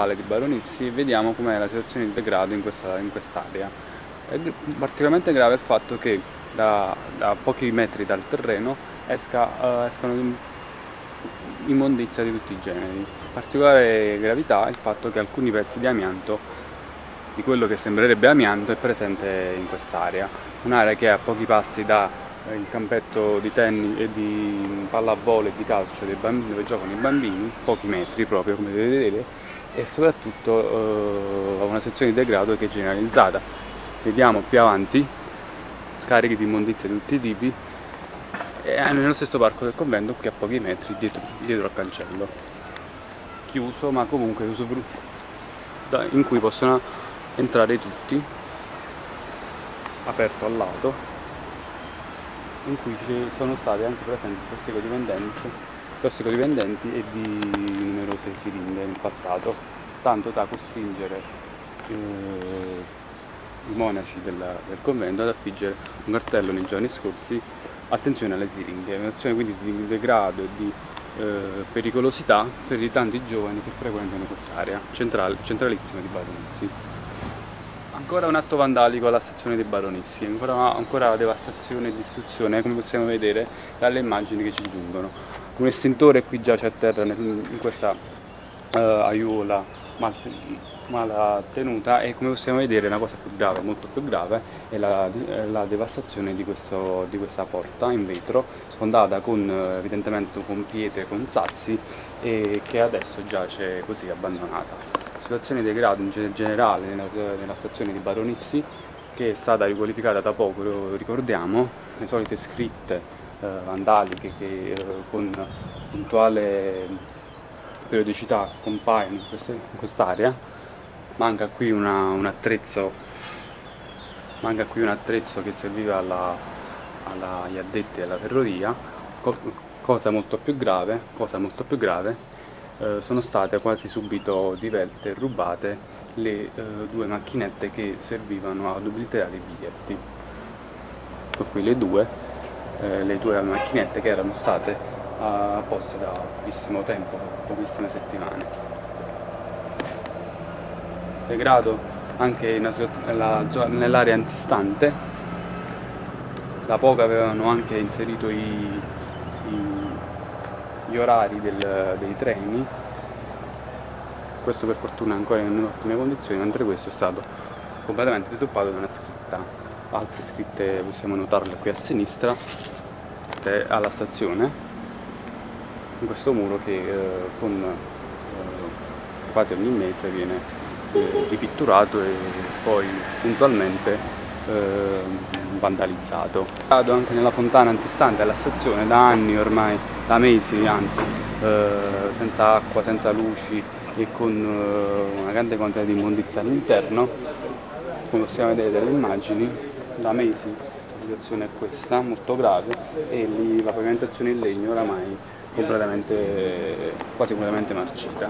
centrale di Baronissi e vediamo com'è la situazione di degrado in, questa, in quest'area. È particolarmente grave il fatto che da, da pochi metri dal terreno esca, uh, escano immondizia di tutti i generi. Particolare gravità è il fatto che alcuni pezzi di amianto, di quello che sembrerebbe amianto, è presente in quest'area. Un'area che è a pochi passi dal eh, campetto di tennis e di pallavolo e di calcio bambini, dove giocano i bambini, pochi metri proprio come vedete, e soprattutto eh, una sezione di degrado che è generalizzata. Vediamo più avanti scarichi di immondizia di tutti i tipi e nello stesso parco del convento qui a pochi metri dietro, dietro al cancello chiuso ma comunque in cui possono entrare tutti aperto al lato in cui ci sono state anche presenti tossicodipendenti e di numerose siringhe nel passato, tanto da costringere eh, i monaci della, del convento ad affiggere un cartello nei giorni scorsi attenzione alle siringhe, un'azione quindi di degrado e di eh, pericolosità per i tanti giovani che frequentano quest'area central, centralissima di Baronissi. Ancora un atto vandalico alla stazione dei Baronissi, ancora, ancora devastazione e distruzione come possiamo vedere dalle immagini che ci giungono un estintore qui giace a terra in questa uh, aiuola mal, tenuta e come possiamo vedere una cosa più grave, molto più grave, è la, la devastazione di, questo, di, questa porta in vetro sfondata con evidentemente con pietre, con sassi e che adesso giace così abbandonata. Situazione di degrado in generale nella, nella stazione di Baronissi che è stata riqualificata da poco, lo ricordiamo, le solite scritte eh, vandaliche che eh, con puntuale periodicità compaiono in, quest'area. Manca qui un attrezzo manca qui un attrezzo che serviva alla, alla, agli addetti alla ferrovia, co cosa molto più grave, cosa molto più grave eh, sono state quasi subito divelte e rubate le eh, due macchinette che servivano ad obliterare i biglietti. Ecco qui le due eh, le due macchinette che erano state uh, poste da pochissimo tempo, pochissime settimane. Degrado anche nell'area antistante, da poco avevano anche inserito i, i, gli orari del, dei treni, questo per fortuna ancora in ottime condizioni, mentre questo è stato completamente deturpato da una scritta altre scritte possiamo notarle qui a sinistra alla stazione in questo muro che eh, con eh, quasi ogni mese viene eh, ripitturato e poi puntualmente eh, vandalizzato. Vado anche nella fontana antistante alla stazione da anni ormai, da mesi anzi, eh, senza acqua, senza luci e con eh, una grande quantità di immondizia all'interno, come possiamo vedere dalle immagini, da mesi la situazione è questa, molto grave e lì la pavimentazione in legno oramai completamente, quasi completamente marcita.